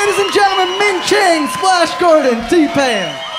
ladies and gentlemen, Min Ching, Splash Gordon, T-Pain.